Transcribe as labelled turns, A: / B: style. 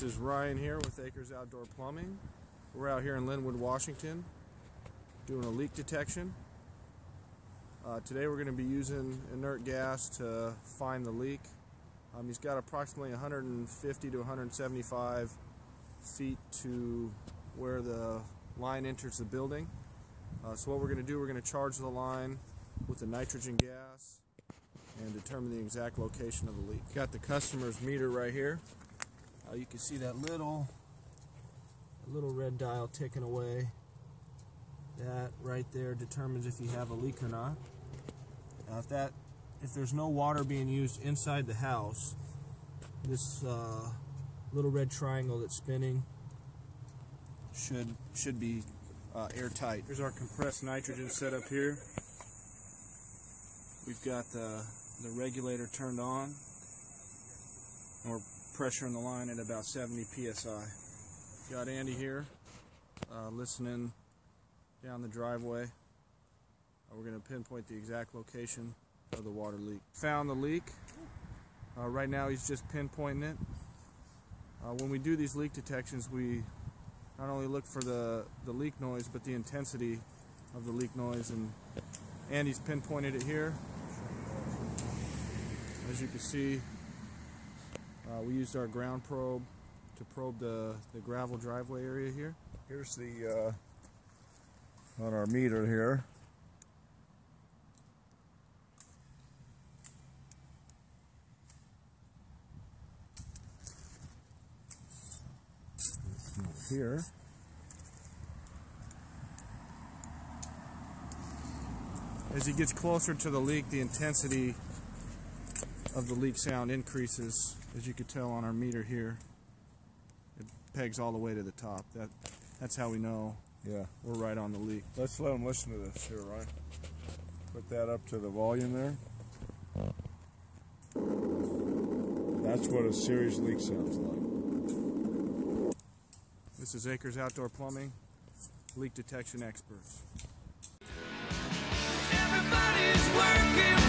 A: This is Ryan here with Akers Outdoor Plumbing. We're out here in Lynnwood, Washington doing a leak detection. Uh, today we're going to be using inert gas to find the leak. Um, he's got approximately 150 to 175 feet to where the line enters the building. Uh, so what we're going to do, we're going to charge the line with the nitrogen gas and determine the exact location of the leak. Got the customer's meter right here. Uh, you can see that little little red dial ticking away. That right there determines if you have a leak or not. Now if that if there's no water being used inside the house, this uh, little red triangle that's spinning should should be uh, airtight. Here's our compressed nitrogen set up here. We've got the the regulator turned on, and we're pressuring the line at about 70 psi. Got Andy here uh, listening down the driveway. Uh, we're going to pinpoint the exact location of the water leak. Found the leak. Uh, right now he's just pinpointing it. Uh, when we do these leak detections, we not only look for the, the leak noise, but the intensity of the leak noise. And Andy's pinpointed it here. As you can see, uh, we used our ground probe to probe the, the gravel driveway area here.
B: Here's the, uh, on our meter here. Here.
A: As he gets closer to the leak, the intensity of the leak sound increases, as you can tell on our meter here. It pegs all the way to the top. That That's how we know
B: yeah.
A: we're right on the leak.
B: Let's let them listen to this here, right? Put that up to the volume there. That's what a serious leak sounds like.
A: This is Akers Outdoor Plumbing, leak detection experts.
C: Everybody's working